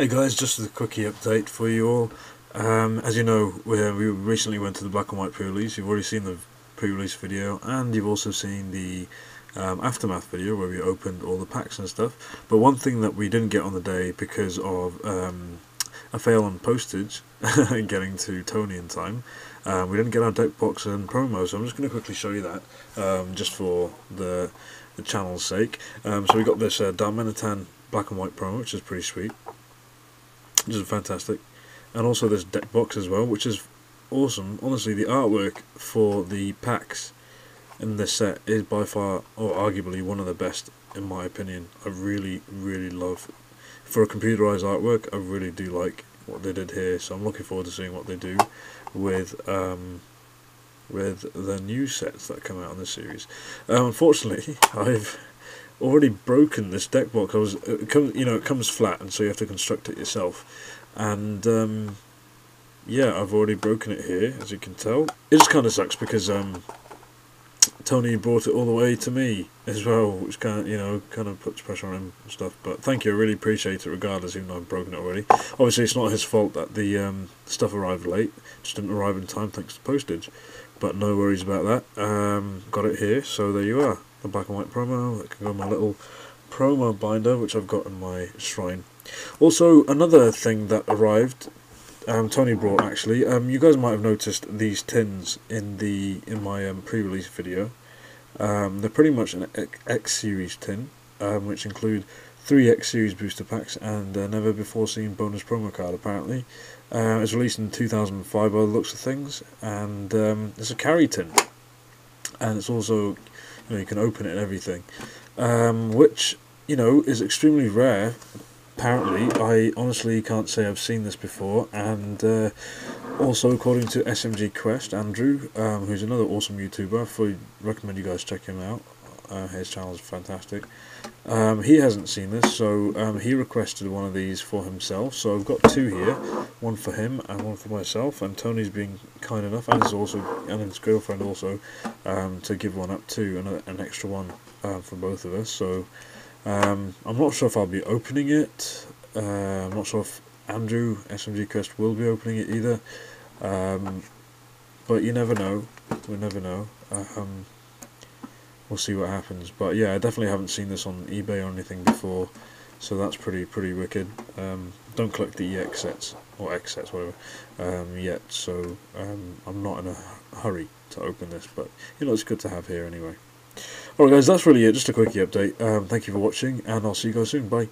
Hey guys, just a quickie update for you all. Um, as you know, we, we recently went to the black and white pre-release. You've already seen the pre-release video, and you've also seen the um, aftermath video where we opened all the packs and stuff. But one thing that we didn't get on the day because of um, a fail on postage getting to Tony in time, um, we didn't get our deck box and promo. So I'm just going to quickly show you that, um, just for the the channel's sake. Um, so we got this uh, black and white promo, which is pretty sweet which is fantastic. And also this deck box as well, which is awesome. Honestly, the artwork for the packs in this set is by far, or arguably, one of the best in my opinion. I really, really love, for a computerized artwork, I really do like what they did here. So I'm looking forward to seeing what they do with um, with the new sets that come out in this series. Um, unfortunately, I've already broken this deck box. I was, it comes, you know, it comes flat, and so you have to construct it yourself. And um, yeah, I've already broken it here, as you can tell. It just kind of sucks because um, Tony brought it all the way to me as well, which kind of, you know, kind of puts pressure on him and stuff. But thank you, I really appreciate it, regardless, even though I've broken it already. Obviously, it's not his fault that the um, stuff arrived late; just didn't arrive in time thanks to postage. But no worries about that. Um, got it here, so there you are the black and white promo. That can go in my little promo binder which I've got in my shrine. Also another thing that arrived um, Tony brought actually. Um, you guys might have noticed these tins in the in my um, pre-release video. Um, they're pretty much an X series tin um, which include three X series booster packs and a never before seen bonus promo card apparently. Uh, released in 2005 by the looks of things and um, it's a carry tin. And it's also you, know, you can open it and everything, um, which you know is extremely rare. Apparently, I honestly can't say I've seen this before, and uh, also according to SMG Quest, Andrew, um, who's another awesome YouTuber, I recommend you guys check him out. Uh, his channel is fantastic. Um, he hasn't seen this, so um, he requested one of these for himself. So I've got two here, one for him and one for myself. And Tony's being kind enough, and his also and his girlfriend also, um, to give one up too, an, an extra one uh, for both of us. So um, I'm not sure if I'll be opening it. Uh, I'm not sure if Andrew SMG Quest will be opening it either. Um, but you never know. We never know. Um, we'll see what happens. But yeah, I definitely haven't seen this on eBay or anything before, so that's pretty pretty wicked. Um, don't collect the EX sets or X sets, whatever, um, yet. So um, I'm not in a hurry to open this, but you know it's good to have here anyway. Alright guys, that's really it. Just a quickie update. Um, thank you for watching, and I'll see you guys soon. Bye.